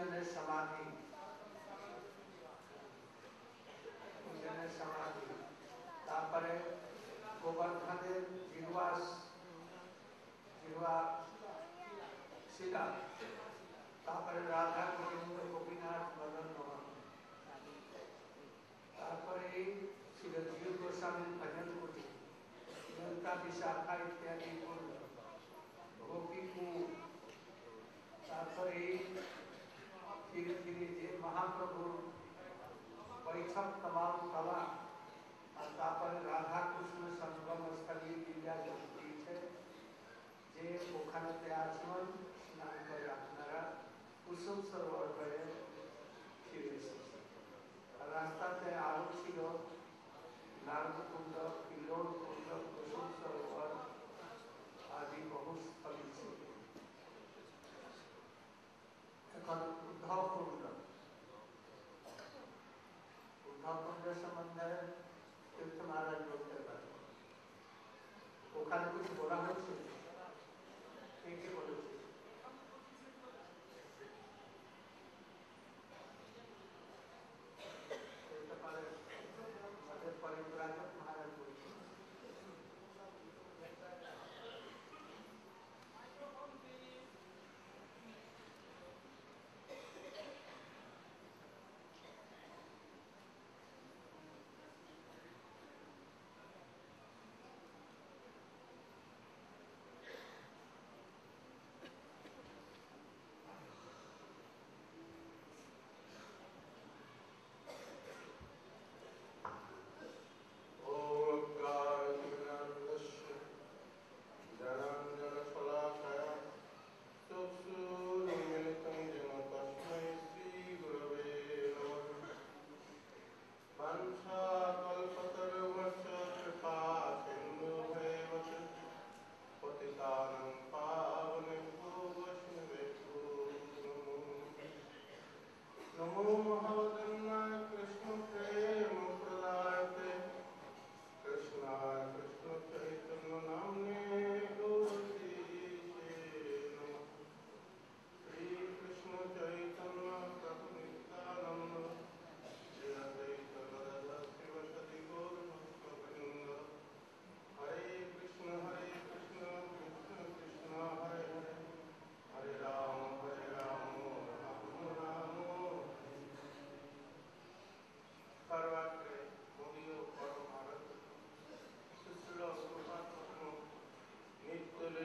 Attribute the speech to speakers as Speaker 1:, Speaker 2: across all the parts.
Speaker 1: पूजन है समाधि पूजन है समाधि तापरे गोवर्धन दे जीवास जीवा सीता तापरे राधा कृष्ण को मदन मोहन तापरे श्री जीव को सामने भजन को दे जनता शाखा इत्यादि को सब तमाम सवा तापन राधा कृष्ण संगम स्थलीय दिव्या लोकप्रिय છે જે ઓખાના તે આચમન સ્નાન કર્યા આપનારા કુસુમ another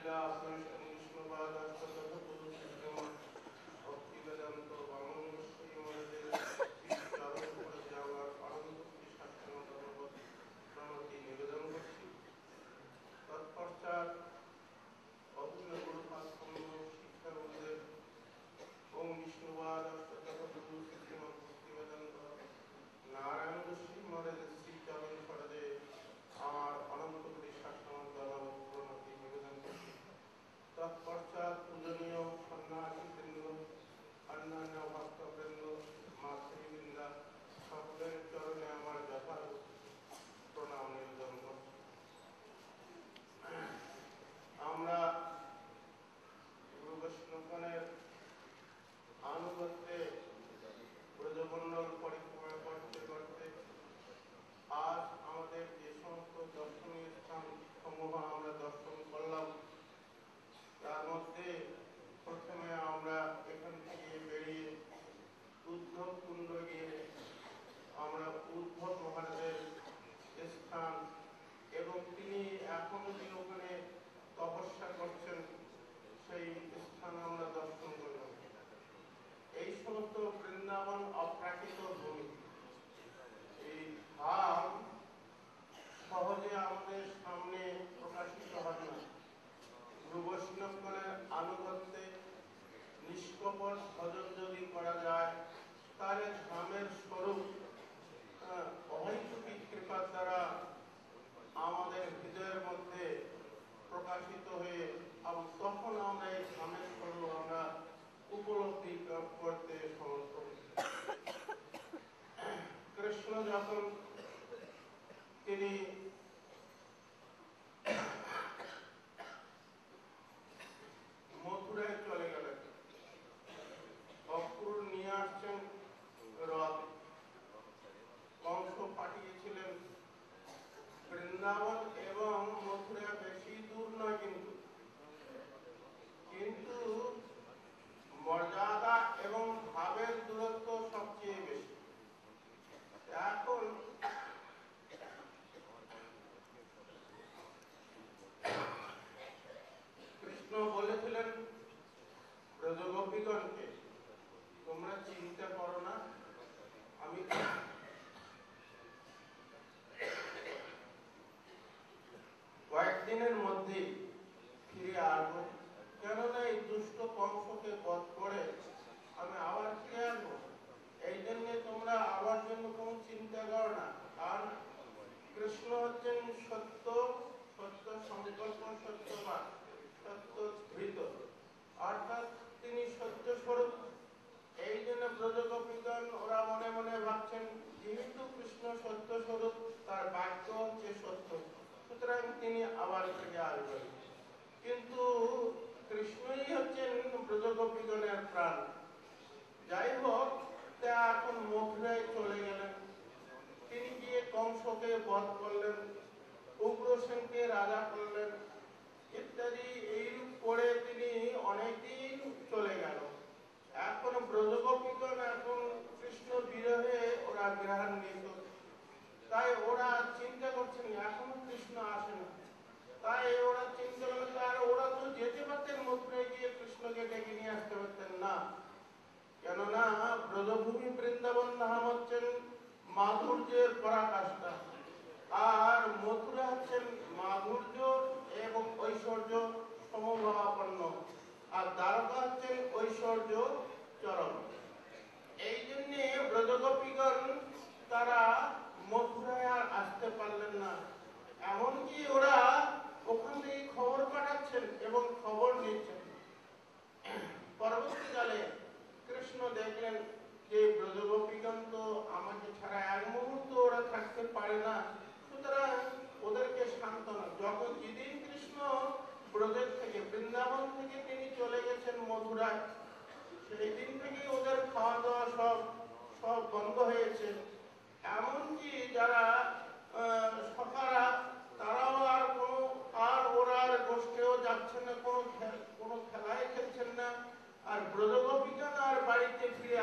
Speaker 1: the solution Allah'ım দিনের মধ্যে ফিরে আসব কেননা এই দুষ্ট
Speaker 2: কংসকে বধ করে আমি আবার ফিরে আসবো এই জন্য তোমরা আবার জন্য কোন চিন্তা করো না আর কৃষ্ণ হচ্ছেন সত্য সত্য সংকল্প সত্যবান সত্য ধৃত অর্থাৎ তিনি সত্য স্বরূপ এই জন্য ব্রজগোপীগণ ওরা মনে মনে ভাবছেন যেহেতু কৃষ্ণ সত্য স্বরূপ তার বাক্য হচ্ছে সত্য সুতরাং তিনি আবার ফিরে আসবেন কিন্তু কৃষ্ণই হচ্ছেন ব্রজগোপীগণের প্রাণ যাই হোক তা এখন মথুরায় চলে গেলেন তিনি গিয়ে কংসকে বধ করলেন উগ্রসেনকে রাজা করলেন ইত্যাদি এইরূপ করে তিনি অনেকদিন চলে গেল এখন ব্রজগোপীগণ এখন কৃষ্ণ বিরহে ওরা গ্রহণ নিয়ে তাই ওরা চিন্তা করছে না এখনো কৃষ্ণ আসে না তাই ওরা চিন্তা করছে আর ওরা তো যেতে পারতেন মথুরে গিয়ে কৃষ্ণকে ডেকে নিয়ে আসতে পারতেন না কেননা ব্রজভূমি বৃন্দাবন ধাম হচ্ছেন মাধুর্যের পরাকাষ্ঠা আর মথুরা হচ্ছেন মাধুর্য এবং ঐশ্বর্য সমভাবাপন্ন আর দ্বারকা হচ্ছেন ঐশ্বর্য চরম এই জন্যে ব্রজগোপীগণ তারা মথুরায় আর আসতে পারলেন না এমনকি ওরা ওখান খবর পাঠাচ্ছেন এবং খবর নিচ্ছেন পরবর্তীকালে কৃষ্ণ দেখলেন যে ব্রজগোপীগণ তো আমাকে ছাড়া এক মুহূর্ত ওরা থাকতে পারে না সুতরাং ওদেরকে সান্ত্বনা যখন যেদিন কৃষ্ণ ব্রজের থেকে বৃন্দাবন থেকে তিনি চলে গেছেন মথুরায় সেই দিন থেকে ওদের খাওয়া দাওয়া সব সব বন্ধ হয়েছে এমনকি যারা সকারা তারাও আর কোনো আর ওরা আর গোষ্ঠেও যাচ্ছে না কোনো কোনো খেলায় খেলছেন না আর ব্রজগোপিকা আর বাড়িতে ফিরে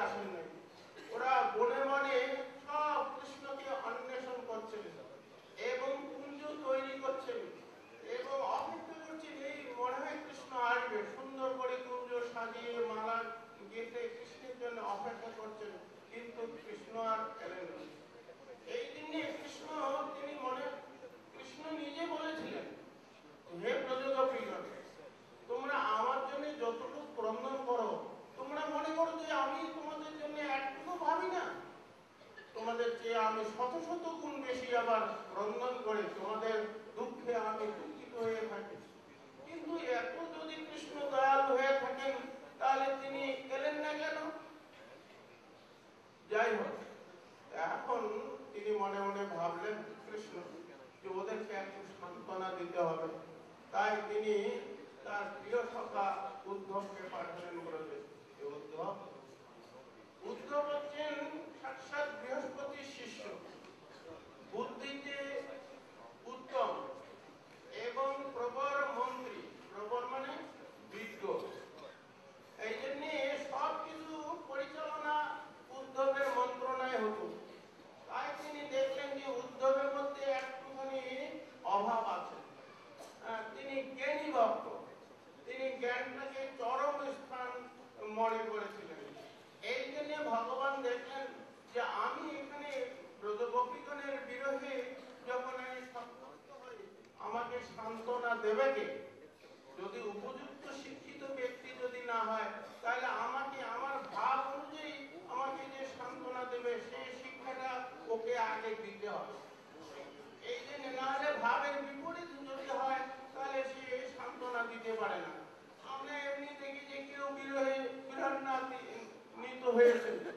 Speaker 2: Harrison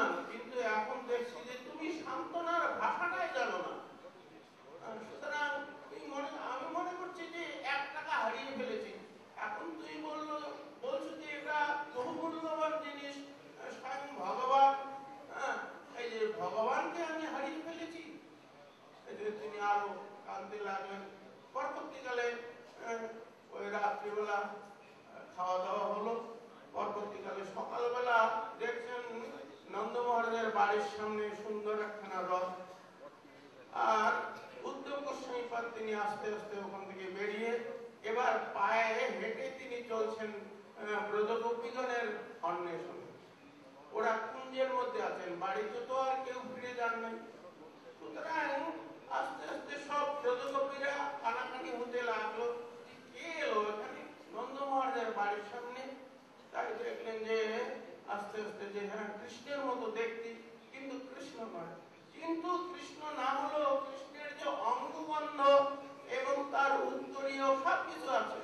Speaker 2: না কিন্তু এখন দেখছি যে তুমি সান্ত্বনার ভাষাটাই জানো না সুতরাং আমি মনে করছি যে এক টাকা হারিয়ে ফেলেছি এখন তুই বললো বলছো যে এটা বহুমূল্যবান জিনিস স্বয়ং ভগবান হ্যাঁ, এই যে ভগবানকে আমি হারিয়ে ফেলেছি তিনি আরো কাঁদতে লাগলেন পরবর্তীকালে ওই রাত্রিবেলা খাওয়া দাওয়া হলো পরবর্তীকালে সকালবেলা দেখছেন নন্দমহারাজের বাড়ির সামনে সুন্দর একখানা রথ আর উদ্যোগ গোস্বামীপাদ তিনি আস্তে আস্তে ওখান থেকে বেরিয়ে এবার পায়ে হেঁটে তিনি চলছেন ব্রজগোপীগণের অন্বেষণে ওরা কুঞ্জের মধ্যে আছেন বাড়িতে তো আর কেউ ফিরে যান নাই সুতরাং আস্তে আস্তে সব ব্রজগোপীরা কানাকানি হতে লাগলো কে এলো এখানে নন্দমহারাজের বাড়ির সামনে তাই দেখলেন যে আস্তে আস্তে যে হ্যাঁ কৃষ্ণের মতো দেখতে কিন্তু কৃষ্ণ নয় কিন্তু কৃষ্ণ না হলেও কৃষ্ণের যে অঙ্গবন্ধ এবং তার উত্তরীয় সবকিছু আছে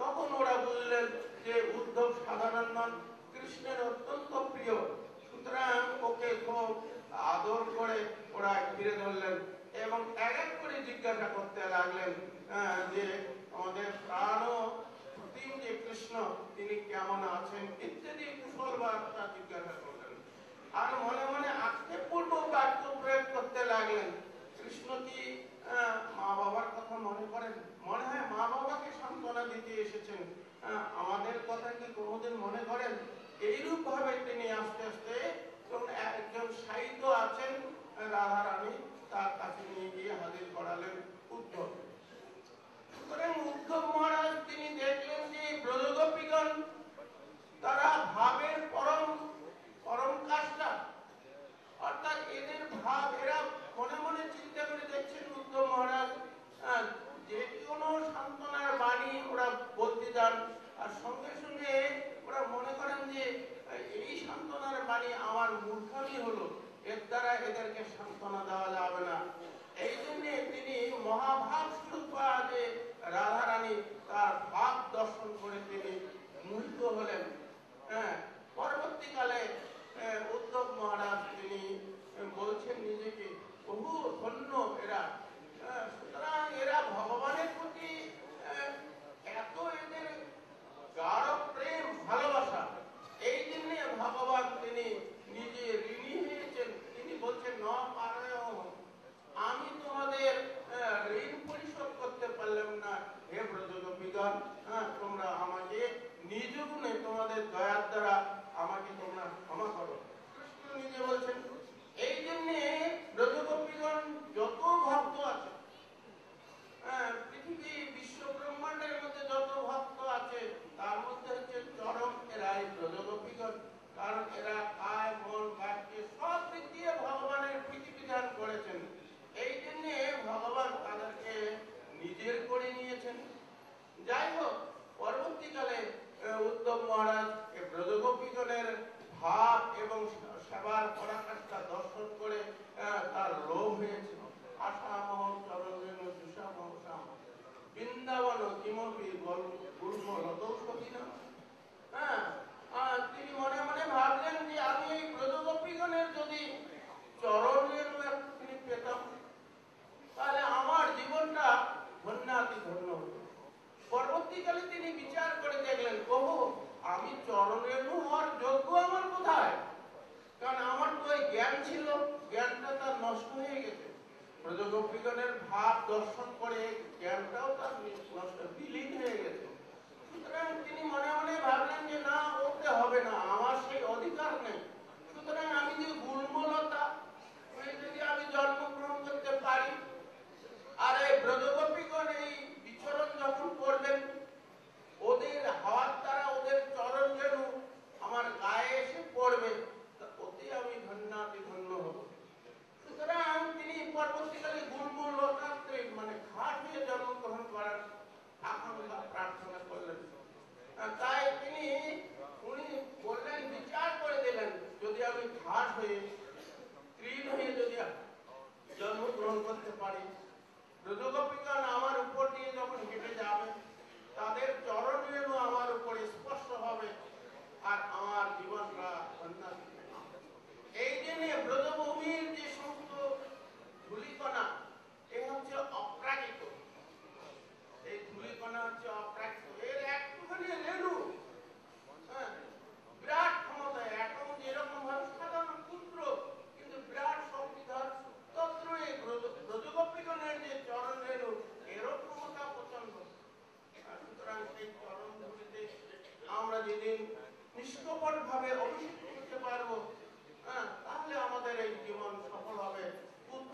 Speaker 2: তখন ওরা বললেন যে উদ্ধব সাধারণ মান কৃষ্ণের অত্যন্ত প্রিয় সুতরাং ওকে খুব আদর করে ওরা ঘিরে ধরলেন এবং এক এক করে জিজ্ঞাসা করতে লাগলেন যে আমাদের প্রাণও যে কৃষ্ণ তিনি কেমন আছেন ইত্যাদি কুশল বার্তা জিজ্ঞাসা করলেন আর মনে মনে আজকে পূর্ব বাক্য প্রয়োগ করতে লাগলেন কৃষ্ণ কি মা বাবার কথা মনে করেন মনে হয় মা বাবাকে সান্ত্বনা দিতে এসেছেন আমাদের কথা কি কোনোদিন মনে করেন এইরূপ ভাবে তিনি আস্তে আস্তে একজন সাহিত্য আছেন রাধারানী তার কাছে নিয়ে গিয়ে হাজির করালেন উদ্যোগ সুতরাং মহারাজ তিনি দেখলেন যে ব্রজগোপীগণ তারা ভাবের পরম পরম কাজটা অর্থাৎ এদের ভাব এরা মনে মনে চিন্তা করে দেখছেন উদ্ধব মহারাজ যে সান্ত্বনার বাণী ওরা বলতে আর সঙ্গে সঙ্গে ওরা মনে করেন যে এই সান্ত্বনার বাণী আমার মূর্খামি হলো এর দ্বারা এদেরকে সান্ত্বনা দেওয়া ধন্য এরা সুতরাং এরা ভগবানের প্রতি এত এদের গাঢ় প্রেম ভালোবাসা এই জন্যে ভগবান তিনি নিজে ঋণী হয়েছেন তিনি বলছেন ন পারায়ণ আমি তোমাদের ঋণ পরিশোধ করতে পারলাম না হে ব্রজগোপীগণ তোমরা আমাকে নিজ গুণে তোমাদের দয়ার দ্বারা আমাকে তোমরা ক্ষমা করো কৃষ্ণ নিজে বলছেন যত ভক্ত আছে হ্যাঁ, পৃথিবী বিশ্ব ব্রহ্মাণ্ডের মধ্যে যত ভক্ত আছে তার মধ্যে হচ্ছে চরম এরাই ব্রজগোপীগণ কারণ এরা আয় মন বাক্যে সব দিক দিয়ে ভগবানের পৃথিবী করেছেন এই জন্যে ভগবান তাদেরকে নিজের করে নিয়েছেন যাই হোক পরবর্তীকালে উত্তম মহারাজ ব্রজগোপীগণের ভাব এবং সেবার পরাকাষ্ঠা দর্শন করে তার লোভ হয়েছিল বৃন্দাবন কিমপি গুরুম লতৌষধিনা হ্যাঁ তিনি মনে মনে ভাবলেন যে আমি যদি চরণের তাহলে আমার জীবনটা ধন্যাতি ধন্য পরবর্তীকালে তিনি বিচার করে দেখলেন প্রভু আমি চরণের হওয়ার যোগ্য আমার কোথায় কারণ আমার তো জ্ঞান ছিল জ্ঞানটা তার নষ্ট হয়ে গেছে প্রজগোপীগণের ভাব দর্শন করে জ্ঞানটাও তার বিলীন হয়ে গেছে সুতরাং তিনি মনে মনে ভাবলেন যে না করতে হবে না আমার সেই অধিকার নেই সুতরাং আমি যে গুলমলতা যদি আমি জন্মগ্রহণ করতে পারি আর এই ব্রজগোপীগণ এই বিচরণ যখন করবেন ওদের হাওয়ার দ্বারা ওদের চরণ যেন আমার গায়ে এসে পড়বে তা অতি আমি ধন্যাতি ধন্য হব সুতরাং তিনি পরবর্তীকালে গুলগুল লোকাত্রে মানে ঘাট হয়ে জন্মগ্রহণ করার ঠাকুরল্লাহ প্রার্থনা করলেন তাই তিনি উনি বললেন বিচার করে দিলেন যদি আমি ঘাট হয়ে ত্রিন হয়ে যদি জন্মগ্রহণ করতে পারি রুদ্রগোপীগণ আমার উপর দিয়ে যখন হেঁটে যাবে তাদের চরণেরও আমার উপরে স্পষ্ট হবে আর আমার জীবনটা কন্যা এই জন্য ব্রজভূমির যে ধূলিকণা এ হচ্ছে অপ্রাকৃত এই ধূলিকণা হচ্ছে অপ্রাকৃত এর একটুখানি রেণু হ্যাঁ, বিরাট ক্ষমতা এখন যেরকম ভাবে সাধারণ ক্ষুদ্র কিন্তু বিরাট শক্তিধর তত্র এই ব্রজগোপীগণের যে চরণ রেণু এরও ক্ষমতা প্রচন্ড সুতরাং সেই চরণ ধূলিতে আমরা যেদিন নিষ্কপট ভাবে অভিষেক করতে পারবো হ্যাঁ তাহলে আমাদের এই জীবন সফল হবে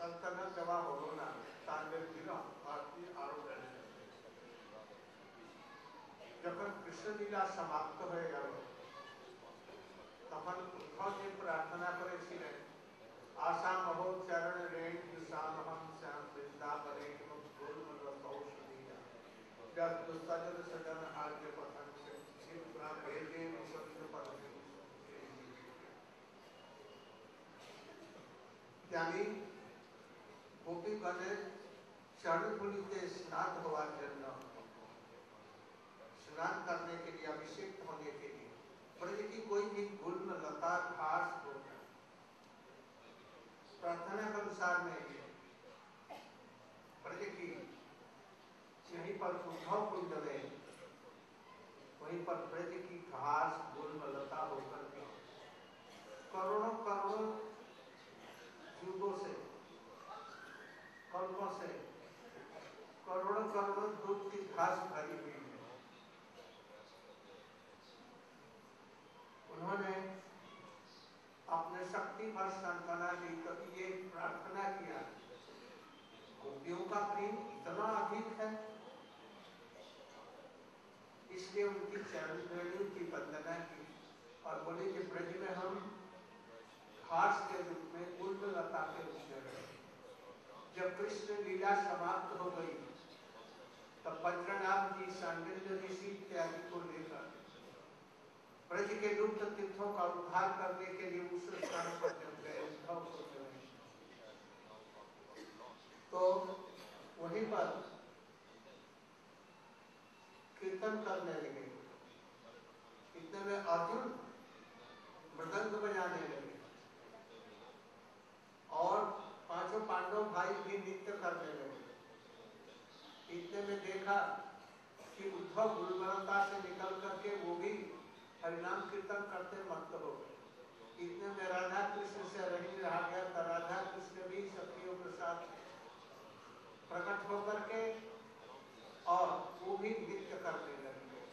Speaker 1: सल्तनत जमा होना तांबेर जिला भारतीय आरोग्य যখন কৃষ্ণলীলা সমাপ্ত হয়ে গেল তখন উদ্ধবজি প্রার্থনা করেছিলেন আশা মহ চরণ রেণ শ্যামহম শ্যাম বৃন্দাবনে जब सजन सजन आर्य पथन से शिवना भेजे विश्व पद यानी गोपी ગોપીગણે चरणपुरी के स्नान भगवान करना स्नान करने के लिए अभिषेक होने के लिए ब्रज की कोई भी गुल्म लता घास हो प्रार्थना के अनुसार में की यहीं पर उद्धव कुंड में वहीं पर ब्रज की घास गुल्म लता होकर करोड़ों करोड़ों युगों से कल्पों से करोड़ों करोड़ों दूध की घास भरी हुई है उन्होंने अपने शक्ति पर संतना ली तो ये प्रार्थना किया गोपियों का प्रेम इतना अधिक है इसलिए उनकी चरण वेणी की वंदना की और बोले कि ब्रज में हम घास के रूप में उल्ट लता के रूप जब कृष्ण लीला समाप्त हो गई तब बद्रनाथ जी सानिध्य ऋषि इत्यादि को लेकर ब्रज के लुप्त तीर्थों का उद्धार करने के लिए उस स्थान पर जब गए उद्धव को चले तो वहीं पर कीर्तन करने लगे इतने में अर्जुन मृदंग बजाने लगे और पांचों पांडव भाई भी नृत्य करने लगे इतने में देखा कि उद्धव गुरुवरता से निकल करके वो भी हरिनाम कीर्तन करते मत हो इतने में राधा कृष्ण से रही रहा गया तो राधा कृष्ण भी सखियों के साथ प्रकट होकर के और वो भी नृत्य करने लगे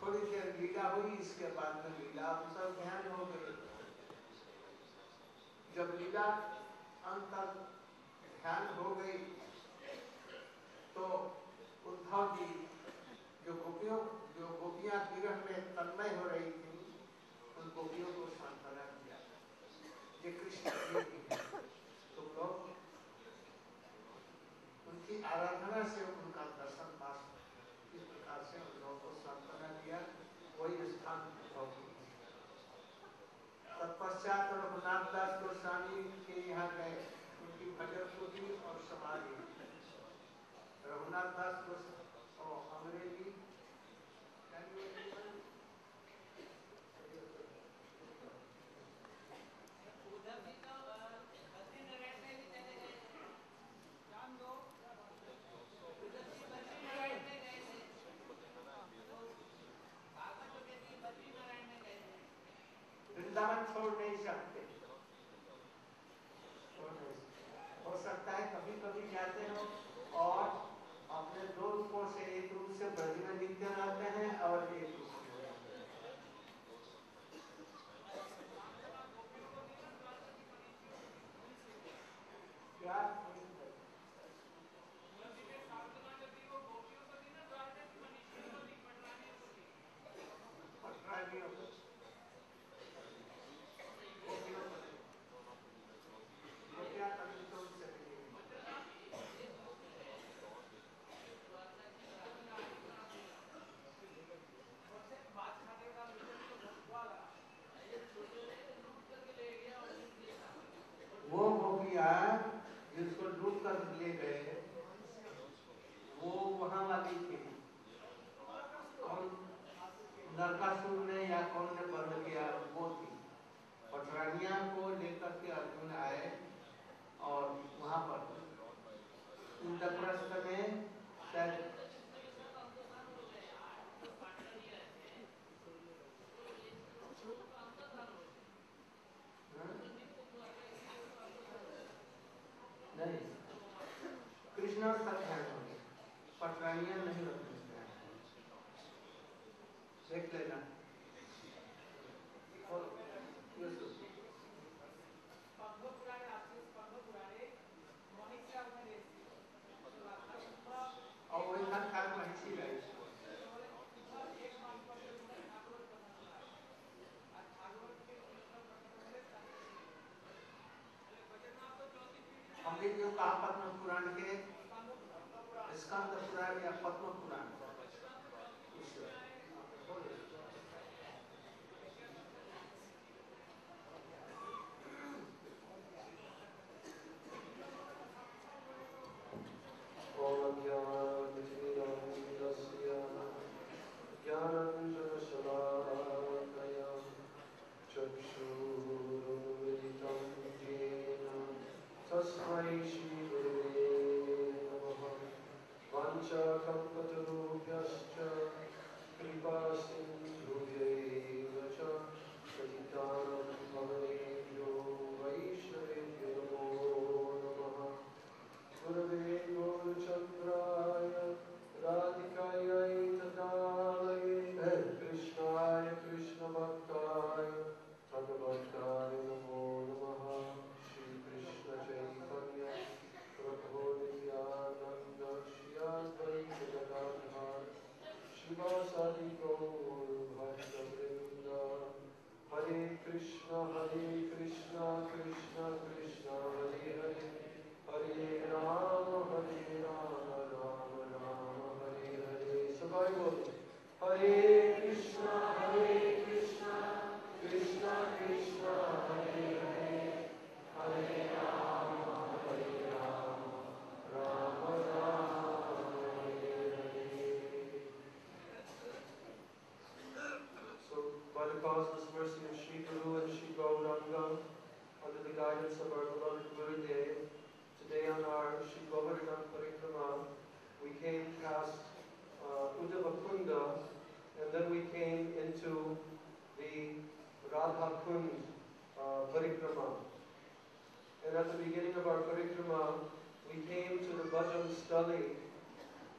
Speaker 1: थोड़ी देर लीला हुई इसके बाद में लीला सब ध्यान हो गए जब लीला अंतर ध्यान हो गई तो उद्धव जी जो गोपियों जो गोपियां विरह में तन्मय हो रही थी उन गोपियों को सांत्वना दिया ये कृष्ण तुम तो लोग उनकी आराधना से उन
Speaker 3: Ramnath Das was oh, Amreli.
Speaker 1: Vrindavan छोड़ नहीं सकते lugar नरकासुर ने या कौन ने बंद किया वो थी पटरानिया को लेकर के अर्जुन आए और वहाँ पर इंद्रप्रस्थ में शायद हाँ? नहीं कृष्ण
Speaker 3: कालपत्न पुराण
Speaker 1: के
Speaker 4: Hare Krishna, Hare Krishna, Krishna Krishna, Hare Hare Hare Rama, Hare Rama, Rama Rama, Hare Hare Survival Hare Krishna, Hare Krishna, Krishna Krishna guidance of our beloved Gurudev, today on our Sri Govardhan Parikrama, we came past uh, Uddhavakunda, and then we came into the Radha Kund uh, Parikrama. And at the beginning of our Parikrama, we came to the Bhajan Stali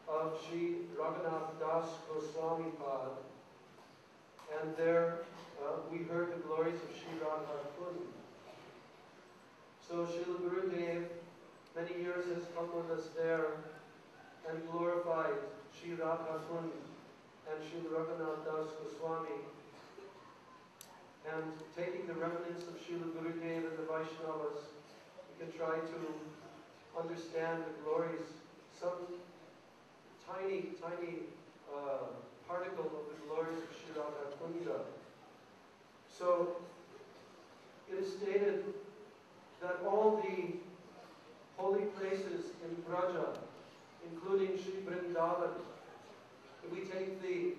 Speaker 4: of Sri Raghunath Das Goswami Pad, and there uh, we heard the glories of Sri Radha Kund. So Srila Gurudev, many years has with us there and glorified Sri Radha Kund and Sri Raghunath Das Goswami. And taking the remnants of Srila Gurudev and the Vaishnavas, we can try to understand the glories, some tiny, tiny uh, particle of the glories of Sri Radha Kunda. So it is stated that all the holy places in Braja, including Sri Vrindavan, we take the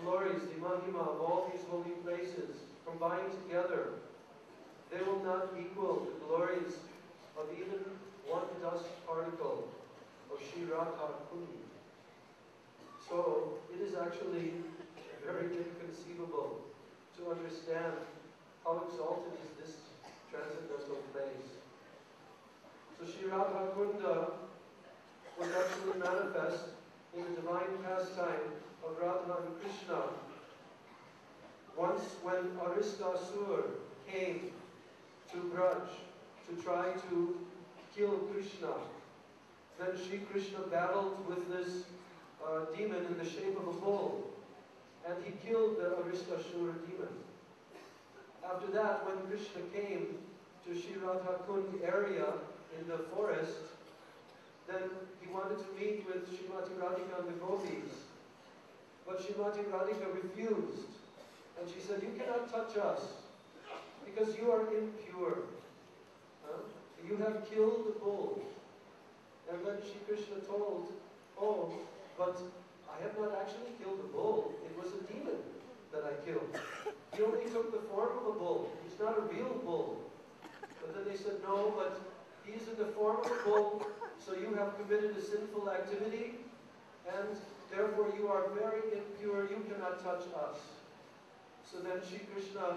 Speaker 4: glories, the mahima of all these holy places combined together, they will not equal the glories of even one dust particle of Sri Radhakunda. So it is actually very inconceivable to understand how exalted is this transcendence of place. So Sri Radha Kunda was actually manifest in the divine pastime of Radha and Krishna. Once when Arista Sur came to Braj to try to kill Krishna, then Sri Krishna battled with this uh, demon in the shape of a bull and he killed the Arista Sur demon. After that, when Krishna came to Sri Radha Kund area in the forest, then he wanted to meet with Srimati Radhika and the gopis. But Srimati Radhika refused. And she said, you cannot touch us because you are impure. Huh? You have killed the bull. And then Sri Krishna told, oh, but I have not actually killed the bull. It was a demon that I killed. He only took the form of a bull. He's not a real bull. But then they said, no, but he is in the form of a bull, so you have committed a sinful activity, and therefore you are very impure, you cannot touch us. So then Sri Krishna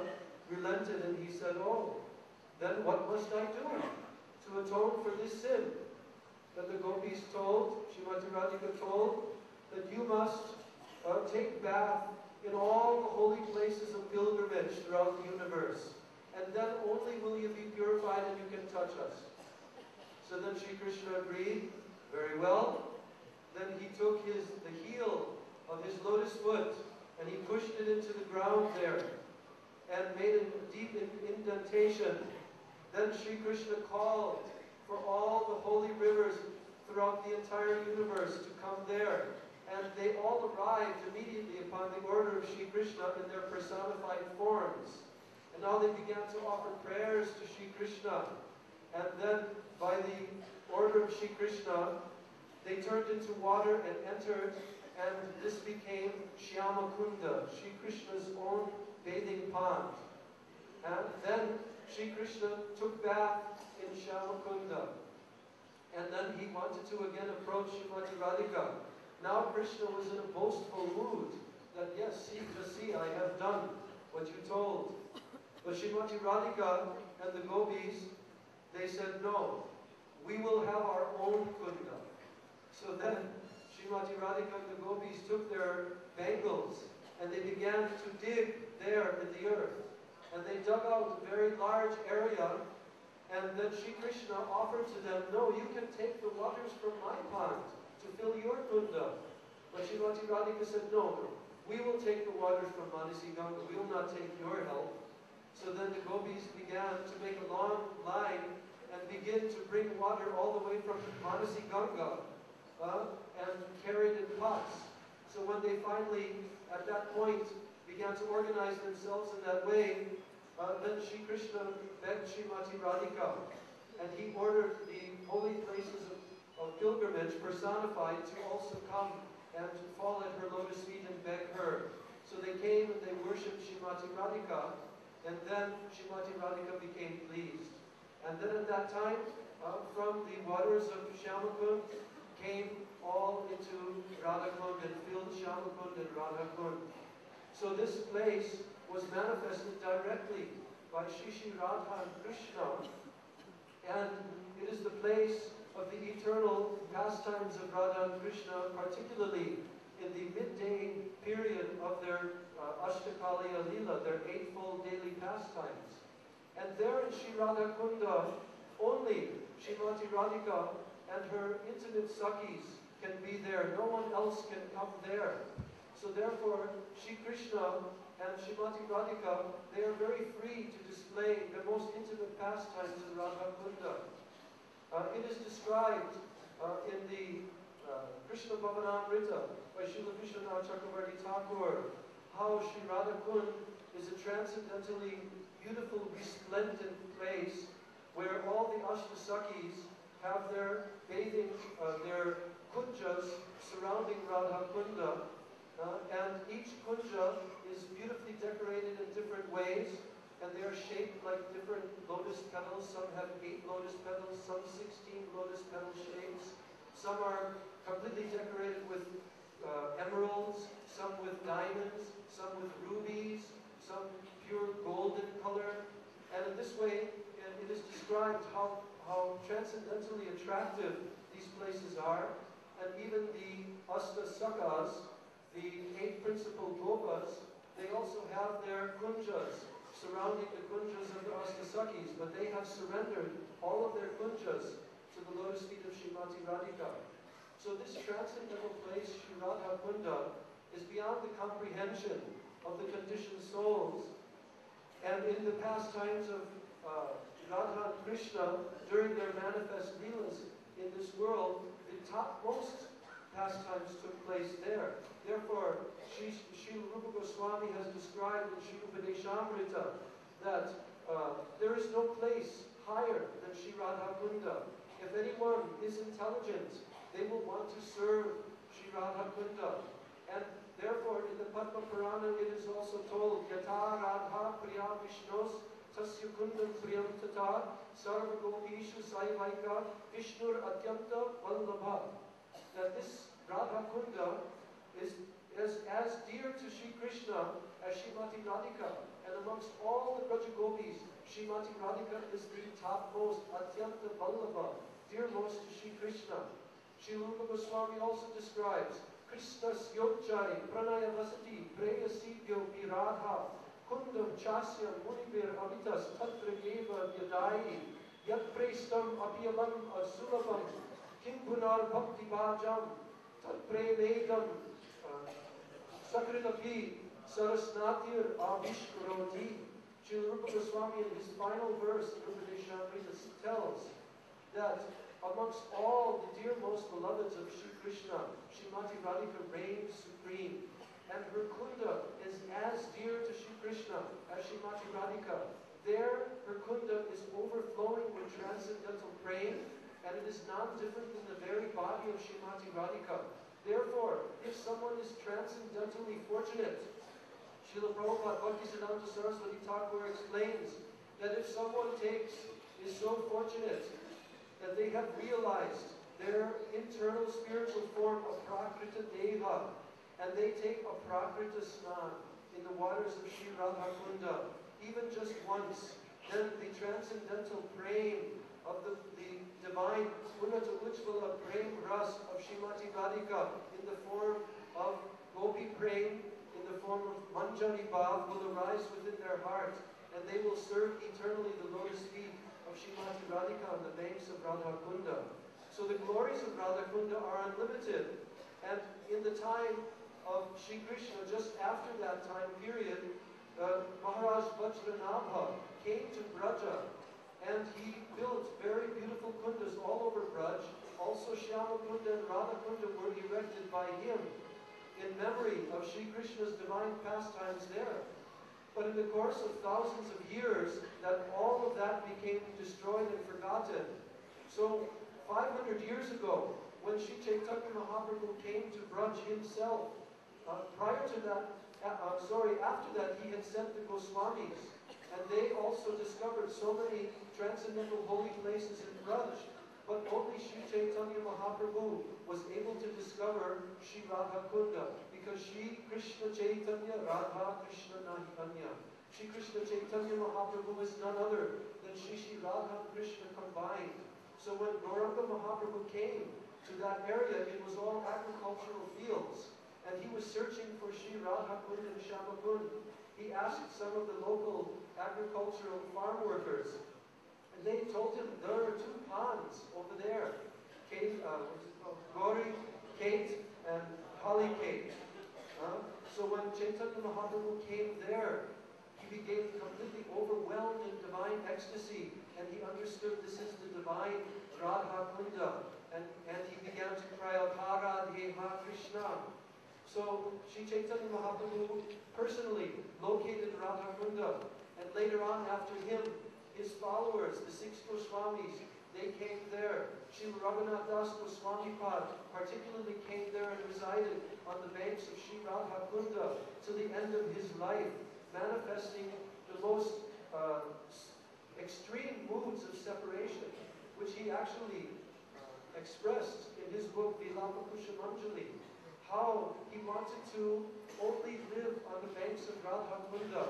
Speaker 4: relented and he said, oh, then what must I do to atone for this sin? That the gopis told, Srimati Radhika told, that you must uh, take bath in all the holy places of pilgrimage throughout the universe. And then only will you be purified and you can touch us. So then Sri Krishna agreed, very well. Then he took his, the heel of his lotus foot and he pushed it into the ground there and made a deep indentation. Then Sri Krishna called for all the holy rivers throughout the entire universe to come there and they all arrived immediately upon the order of Sri Krishna in their personified forms. And now they began to offer prayers to Sri Krishna. And then, by the order of Sri Krishna, they turned into water and entered, and this became Shyama Sri Krishna's own bathing pond. And then Sri Krishna took bath in Shyama And then he wanted to again approach Srimati Radhika. Now Krishna was in a boastful mood that yes, see, just see, I have done what you told. But Srimati Radhika and the gopis, they said, no, we will have our own kunda. So then Srimati Radhika and the gopis took their bangles and they began to dig there in the earth. And they dug out a very large area and then Sri Krishna offered to them, no, you can take the waters from my pond fill your kunda. But Srimati Radhika said, no, we will take the water from Manasi Ganga, we will not take your help. So then the gopis began to make a long line and begin to bring water all the way from Manasi Ganga uh, and carried in pots. So when they finally, at that point, began to organize themselves in that way, uh, then Sri Krishna begged Srimati Radhika, and he ordered the holy places of of pilgrimage personified to also come and to fall at her lotus feet and beg her. So they came and they worshipped Shrimati Radhika, and then Shrimati Radhika became pleased. And then at that time, uh, from the waters of Shamakund came all into Radhakund and filled Shamakund and Radhakund. So this place was manifested directly by Sri Sri Radha and Krishna, and it is the place of the eternal pastimes of Radha and Krishna, particularly in the midday period of their uh, Ashtakaliya Lila, their eightfold daily pastimes. And there in Sri Radha Kunda, only Srimati Radhika and her intimate sakhis can be there. No one else can come there. So therefore, Sri Krishna and Srimati Radhika, they are very free to display their most intimate pastimes in Radha Kunda. Uh, it is described uh, in the uh, Krishna Bhavanamrita by Srila Vishwanath Chakravarti Thakur, how Sri Radhakund is a transcendently beautiful, resplendent place where all the Ashtasakhis have their bathing, uh, their kunjas surrounding Radha Kunda, uh, and each kunja is beautifully decorated in different ways and they are shaped like different lotus petals. Some have eight lotus petals, some 16 lotus petal shapes. Some are completely decorated with uh, emeralds, some with diamonds, some with rubies, some pure golden color. And in this way, it is described how, how transcendentally attractive these places are. And even the Astasakas, the eight principal gopas, they also have their kunjas, surrounding the kunjas of the Astasakhis, but they have surrendered all of their kunjas to the lotus feet of Shrimati Radhika. So this transcendental place, Shriradha Kunda, is beyond the comprehension of the conditioned souls. And in the pastimes of uh, Radha and Krishna, during their manifest leelas in this world, the topmost pastimes took place there. Therefore, she. Srila Rupa Goswami has described in Sri Upadeshamrita that uh, there is no place higher than Sri Radha Kunda. If anyone is intelligent, they will want to serve Sri Radha Kunda. And therefore, in the Padma Purana, it is also told, Yata Radha Priya Vishnos Tasya Kundam Priyam Tata Sarva Gopishu Saivaika Vishnur Atyanta Vallabha. That this Radha Kunda is is as dear to Sri Krishna as Srimati Radhika. And amongst all the Brajagopis, Srimati Radhika is the topmost, Atyanta Vallabha, dear most to Sri Krishna. Sri Rupa Goswami also describes Krishna Syochai Pranaya Vasati Preyasi Yopi Radha Kundam Chasya Munibir Avitas Tatra Yeva Vyadai Yat Prestam Apiyalam Asulabam Kimpunar Bhakti Bhajam Tat Prevedam uh, सकृत भी सरस्नातिर avishkaroti. Srila Rupa Goswami in his final verse in Upadeshamrita tells that amongst all the dear most beloveds of Sri Krishna, Srimati Radhika reigns supreme. And her kunda is as dear to Sri Krishna as Srimati Radhika. There, her kunda is overflowing with transcendental prema, and it is not different than the very body of Srimati Radhika. Therefore, if someone is transcendently fortunate, Srila Prabhupada Bhakti Siddhanta Saraswati Thakur explains that if someone takes is so fortunate that they have realized their internal spiritual form of Prakrita Deva and they take a Prakrita Snan in the waters of Sri Radhakunda even just once, then the transcendental prema of the, the divine Unnata Ujjvala Prema Srimati Radhika in the form of gopi prema, in the form of Manjari Bhav will arise within their hearts and they will serve eternally the lotus feet of Srimati Radhika on the banks of Radha Kunda. So the glories of Radha Kunda are unlimited. And in the time of Sri Krishna, just after that time period, uh, Maharaj Vajranabha came to Braja and he built very beautiful kundas all over Braj also Shyamakunda and Radhakunda were erected by him in memory of Sri Krishna's divine pastimes there. But in the course of thousands of years, that all of that became destroyed and forgotten. So 500 years ago, when Sri Chaitanya Mahaprabhu came to Braj himself, uh, prior to that, uh, uh, sorry, after that he had sent the Goswamis, and they also discovered so many transcendental holy places in Braj. But only Sri Chaitanya Mahaprabhu was able to discover Sri Radha Kunda because Sri Krishna Chaitanya Radha Krishna Nahitanya. Sri Krishna Chaitanya Mahaprabhu is none other than Sri Sri Radha Krishna combined. So when Gauranga Mahaprabhu came to that area, it was all agricultural fields. And he was searching for Sri Radha Kunda and Shamakund. He asked some of the local agricultural farm workers and they told him, there are two ponds over there. Kate, uh, Gori Kate and Kali Kate. Uh, so when Chaitanya Mahaprabhu came there, he became completely overwhelmed in divine ecstasy and he understood this is the divine Radha Kunda. And, and he began to cry out, Haradhe Ha Krishna. So Sri Chaitanya Mahaprabhu personally located Radha Kunda. And later on after him, his followers, the six Goswamis, they came there. Srila Raghunath Das Goswami particularly came there and resided on the banks of Sri Radhakunda to the end of his life, manifesting the most uh, extreme moods of separation, which he actually uh, expressed in his book Vilapa Kusumanjali, how he wanted to only live on the banks of Radhakunda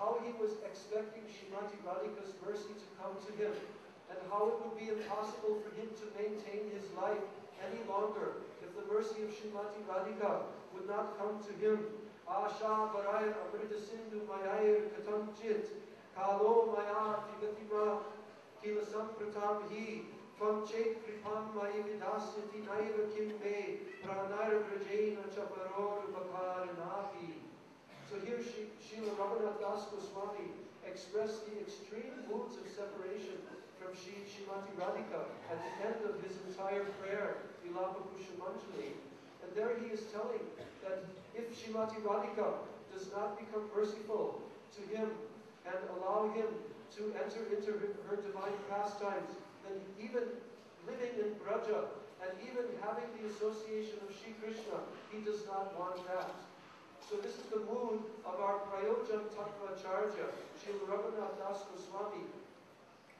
Speaker 4: how he was expecting Shrimati Radhika's mercy to come to him, and how it would be impossible for him to maintain his life any longer if the mercy of Shrimati Radhika would not come to him. Asha Varaya Amrita Sindhu Mayair Katam Chit Kalo Maya Tigatima Kilasampratam Hi Tvam Chet Kripam Mayi Vidasyati Naiva Kim Me Pranayra Vrajena Chaparor Bhakaranahi so here she, Srila Raghunath Das Goswami expressed the extreme moods of separation from Sri Srimati Radhika at the end of his entire prayer, Vilapa Kusumanjali. And there he is telling that if Srimati Radhika does not become merciful to him and allow him to enter into her divine pastimes, then even living in Braja and even having the association of Sri Krishna, he does not want that. So this is the mood of our Prayojan Tattvacharya, Srila Raghunath Das Goswami,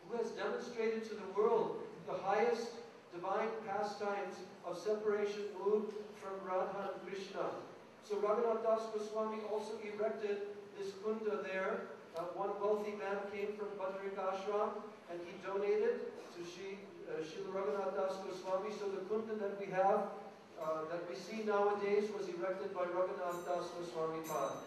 Speaker 4: who has demonstrated to the world the highest divine pastimes of separation moved from Radha and Krishna. So Raghunath Das Goswami also erected this kunda there. Uh, one wealthy man came from Badrik Ashram and he donated to Sri, uh, Raghunath Das Goswami. So the kunda that we have uh, that we see nowadays was erected by Raghunath Das Goswami Pad.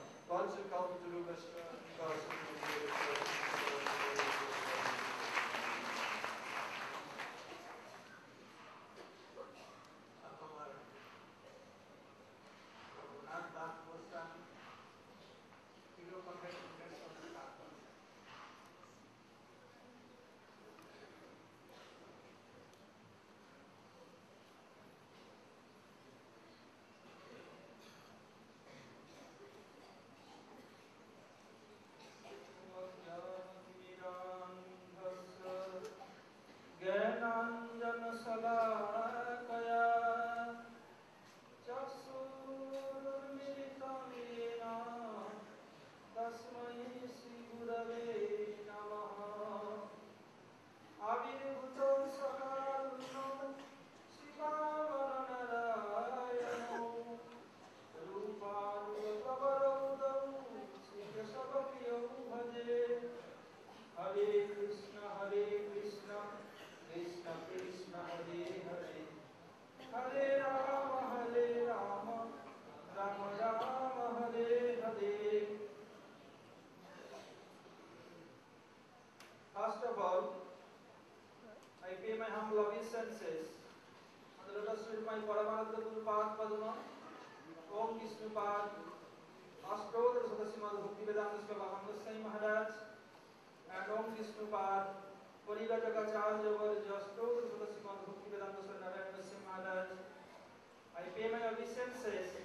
Speaker 5: payment of the recenses,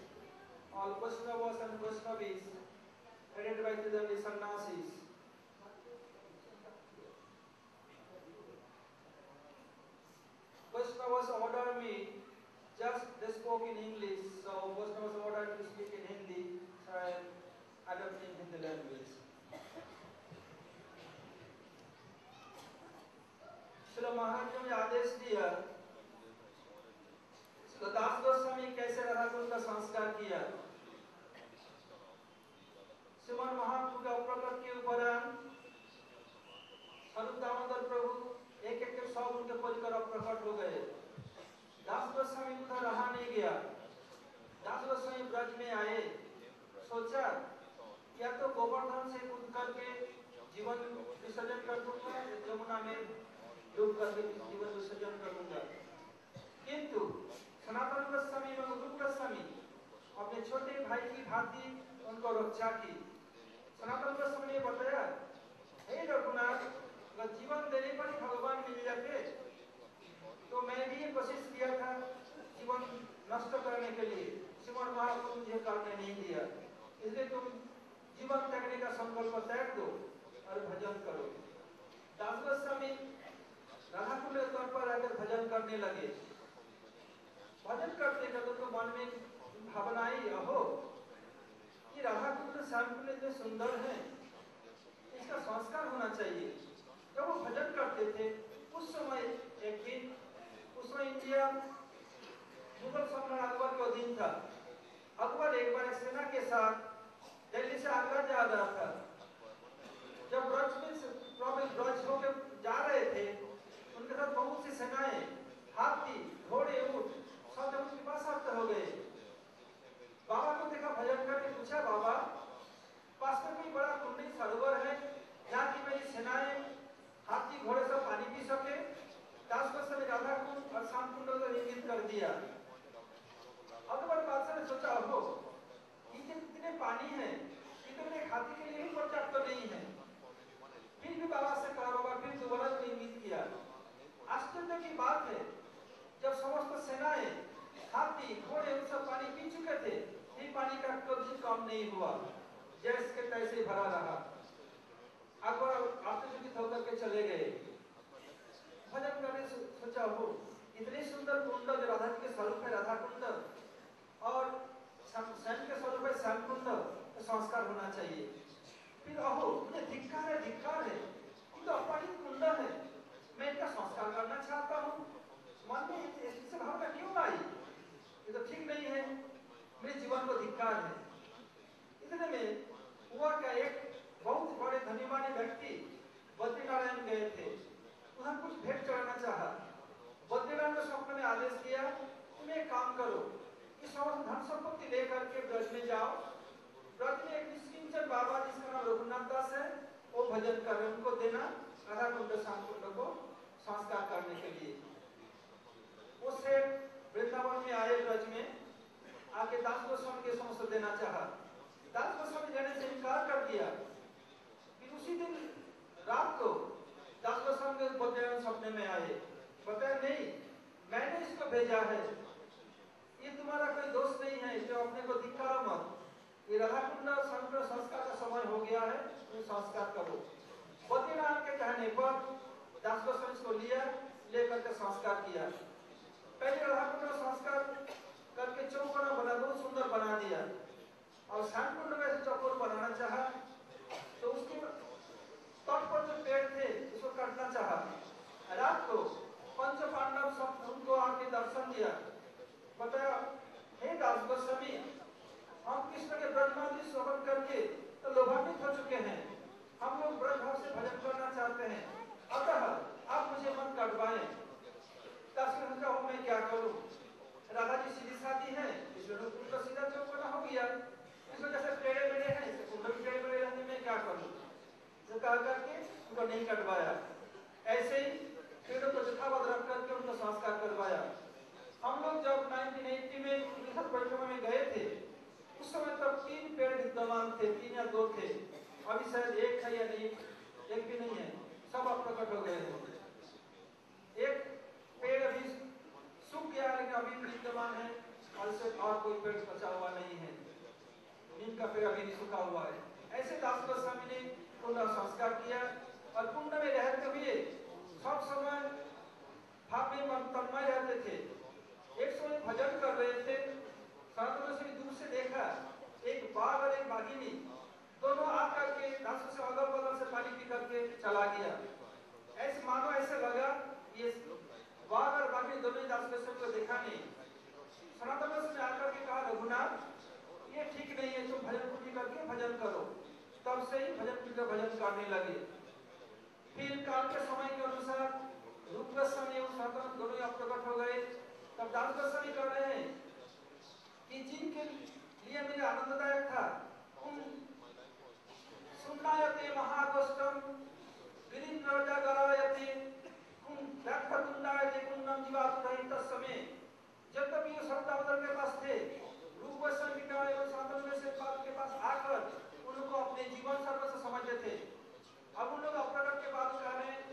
Speaker 5: all Vaishnavas and Vaishnavis, headed by Tridhavi Sannyasis. Vaishnavas ordered me, just they spoke in English, so Vaishnavas ordered to speak in Hindi, so I adopted Hindi language. Shri Maharaj ने आदेश दिया दास गोस्वामी से उसका संस्कार किया श्रीमान महाप्रभु का प्रकट के उपरान स्वरूप दामोदर प्रभु एक एक सब उनके परिकर प्रकट हो गए दास गोस्वामी उधर रहा नहीं गया दास गोस्वामी ब्रज में आए सोचा या तो गोवर्धन से कूद करके जीवन विसर्जन कर दूंगा यमुना में डूब करके जीवन विसर्जन कर दूंगा किंतु सनातन गोस्वामी एवं रूप गोस्वामी अपने छोटे भाई की भांति उनको रक्षा की सनातन गोस्वामी ने बताया हे रघुनाथ जीवन देने पर भगवान मिल जाते तो मैं भी कोशिश किया था जीवन नष्ट करने के लिए श्रीमन महाप्रभु को मुझे करने नहीं दिया इसलिए तुम जीवन त्यागने का संकल्प त्याग दो और भजन करो दास गोस्वामी राधा कुंड पर आकर भजन करने लगे भजन करते करते तो मन में भावनाएं यह हो कि राधा कृष्ण श्याम कुंड इतने सुंदर है इसका संस्कार होना चाहिए जब वो भजन करते थे उस समय एक दिन उसमें इंडिया मुगल सम्राट अकबर के अधीन था अकबर एक बार सेना के साथ दिल्ली से आगरा जा रहा था जब ब्रज में ब्रज होकर जा रहे थे उनके साथ बहुत सी सेनाएं हाथी घोड़े ऊंट सौदामिनी के पास आप हो गए बाबा को देखा भजन करके पूछा बाबा पास में कोई बड़ा कुंडी सरोवर है जहाँ की मेरी सेनाएं हाथी घोड़े सब पानी पी सके दास को समय राधा कुंड और शाम कुंड नियोजित कर दिया छोड़ देना राधा कुंड सांकुंड को संस्कार करने के लिए उससे वृंदावन में आए ब्रज में आके दास गोस्वामी के समस्त देना चाह दास गोस्वामी देने से इनकार कर दिया कि उसी दिन रात को दास गोस्वामी के बदयन सपने में आए बताया नहीं मैंने इसको भेजा है ये तुम्हारा कोई दोस्त नहीं है इसे अपने को दिखा मत ये राधा कुंड संस्कार का समय हो गया है तुम संस्कार करो बद्रीनाथ के कहने पर दास को लिया लेकर के संस्कार किया पहले राधाकुंड कुंड संस्कार करके चौकोना बना बहुत सुंदर बना दिया और शाम कुंड में चौकोर बनाना चाह तो उसके तट पर जो पेड़ थे उसको काटना चाह रात को पंच पांडव सब उनको आके दर्शन दिया बताया हे दास गोस्वामी हम कृष्ण के ब्रह्मा जी शोभन करके तो लोभान्वित हो चुके हैं हम लोग ब्रज भाव से भजन करना चाहते हैं अतः आप मुझे मन कटवाए मैं क्या करूँ राधा जी सीधी साधी है तो हो गया टेढ़े मेढ़े हैं भी टेढ़े मेढ़े रहने में क्या जो तो करके उनको नहीं कटवाया ऐसे ही रख करके उनको संस्कार करवाया हम लोग जब 1980 में में गए थे उस समय तब तीन पेड़ विद्यमान थे तीन या दो थे अभी शायद एक है या नहीं एक भी नहीं है सब अब प्रकट हो गए हैं एक पेड़ अभी सूख गया लेकिन अभी विद्यमान है और इससे और कोई पेड़ बचा हुआ नहीं है नीम का पेड़ अभी नहीं सूखा हुआ है ऐसे दास गोस्वामी ने पुनः संस्कार किया और कुंड में रहते हुए सब समय भाव मन तन्मय रहते थे एक समय भजन कर रहे थे साधु से दूर से देखा एक बाघ और एक बाघिनी दोनों आ करके धांसों से अगल बगल से पानी पी करके चला गया ऐसे मानो ऐसे लगा ये वाघ और बाकी दोनों ही दास को देखा नहीं सनातन ने आकर के कहा रघुनाथ ये ठीक नहीं है तुम भजन पूजी करके भजन करो तब से ही भजन पूजा भजन करने लगे फिर काल के समय के अनुसार रूप समय उस सनातन दोनों ही प्रकट हो गए तब दास गोस्वामी कर रहे हैं कि जिनके लिए मेरा आनंददायक था उन सुम्नायते महागोष्ठम विनिन्द्रजा करायते कुं दक्ष कुंडायते कुंडम जीवात्मनि तस्मे जब तक ये शब्दावधर के पास थे रूप वैष्णव विद्या एवं साधन से पाप के पास आकर उनको अपने जीवन सर्वस्व समझते थे अब उन लोग अप्रगट के बाद कह रहे हैं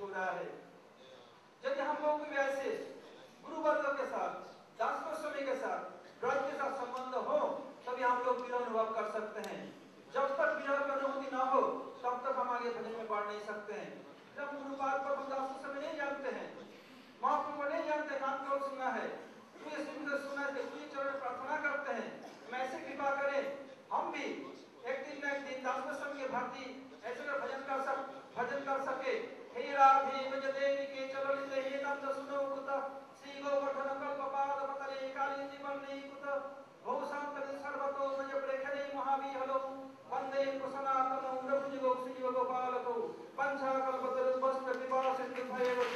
Speaker 5: हो रहा है जब हम लोग भी ऐसे गुरु के साथ दास के साथ ब्रज के साथ संबंध हो तभी हम लोग विरह अनुभव कर सकते हैं जब तक विरह की अनुभूति ना हो तब तक हम आगे भजन में बढ़ नहीं सकते हैं जब अनुपात पर हम दास गोस्वामी नहीं जानते हैं महाप्रभु को नहीं जानते नाम केवल सुना है तो सुना है तो चरण प्रार्थना करते हैं हम ऐसे कृपा करें हम भी एक दिन न एक दिन दास के ऐसे भजन कर सक भजन कर सके धीरार्थी भजते निकेचलित एतत् सुनोकुत श्रीगोवर्धन कल्पपादपतले कालिन्दीवर्णीकुत भूषान्तरि सर्वतो भजप्रेखरे महाविहलौ वन्दे प्रसनातनौ रघुजुगौ श्रीयोगोपालकौ पञ्चाकल्पतरुभस्त्रपिपासिन्धुभयवच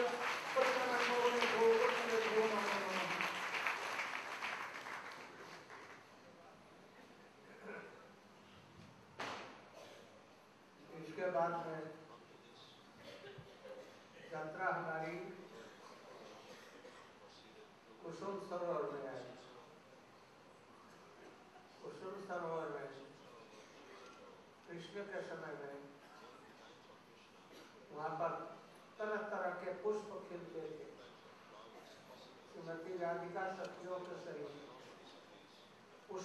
Speaker 5: प्रसन्न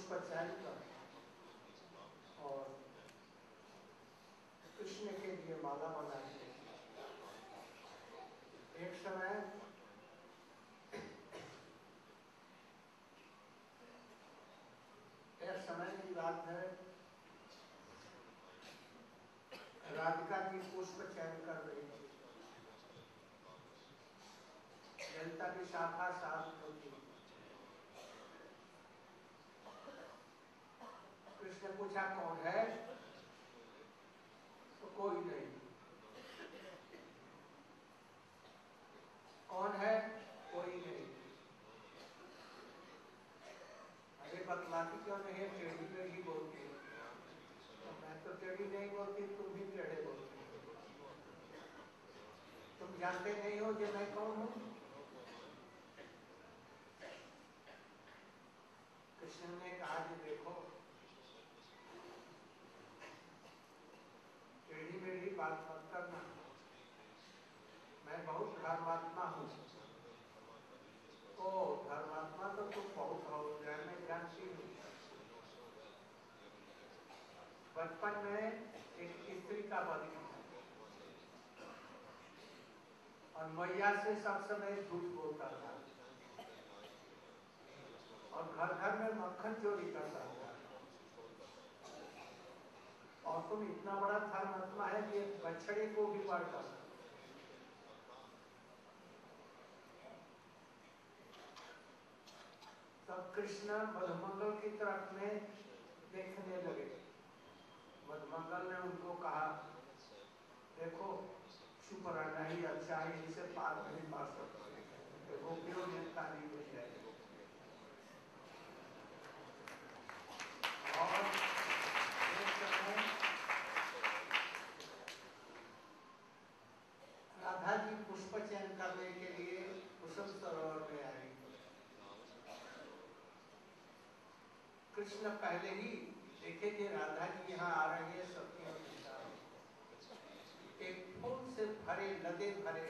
Speaker 1: परसेंट तक और कृष्ण के लिए माला बनाई एक समय एक समय की बात है राधिका की पुष्प चयन कर रही थी जनता की शाखा शाखा पूछा कौन है तो कोई नहीं कौन है कोई नहीं अरे बतलाती क्यों नहीं है टेढ़ी टेढ़ी बोलती तो मैं तो टेढ़ी नहीं बोलती तुम भी टेढ़े बोलते तुम जानते नहीं हो कि मैं कौन हूं कृष्ण ने कहा कि देखो बात मत करना मैं बहुत धर्मात्मा हूँ ओ धर्मात्मा तो तुम बहुत हो मैं ज्ञानशील हूँ बचपन में एक स्त्री का बदली और मैया से सब समय झूठ बोलता था और घर घर में मक्खन चोरी करता था और तुम इतना बड़ा धर्मात्मा है कि एक बछड़े को भी पार कर सकते तब कृष्ण मधुमंगल की तरफ में देखने लगे मधुमंगल ने उनको कहा देखो शुभ रहना ही अच्छा है इसे पार नहीं पा सकते वो क्यों नेता नहीं मिल जाएगी कृष्ण पहले ही देखे कि राधा जी यहाँ आ रही है सबके एक फूल से भरे लदे भरे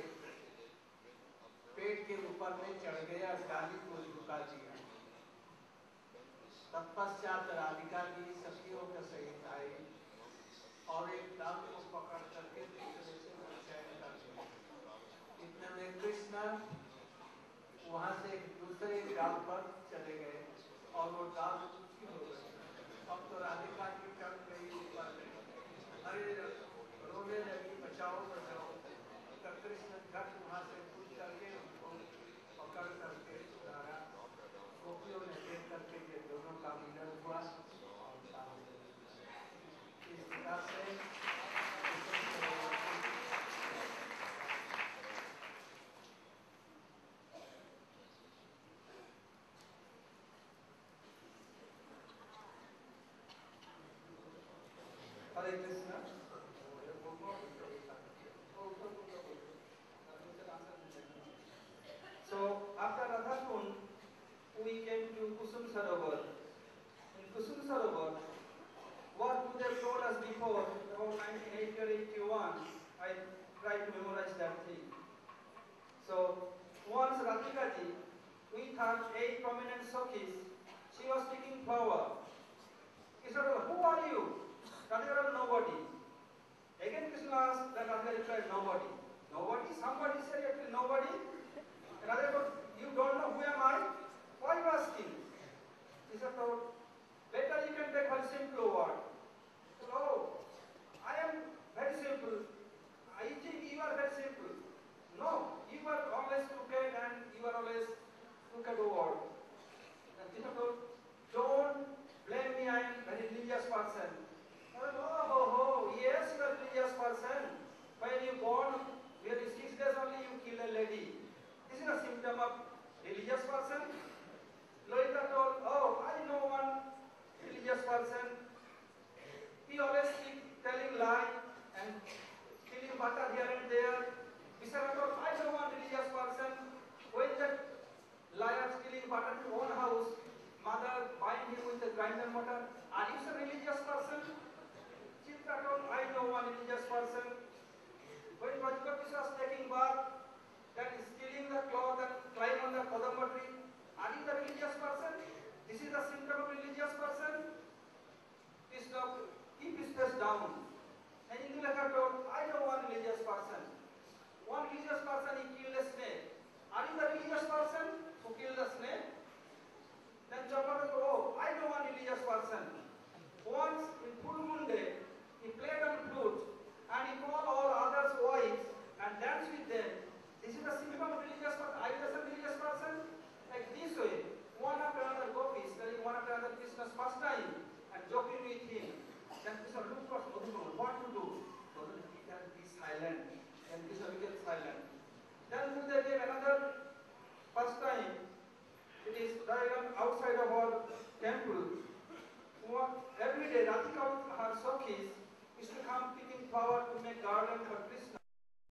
Speaker 1: पेट के ऊपर में चढ़ गया गाली को झुका दिया तत्पश्चात राधिका जी सखियों के सहित आई और एक दाम को पकड़ करके इतने में कृष्ण वहां से एक दूसरे गांव पर चले गए और वो
Speaker 5: गांव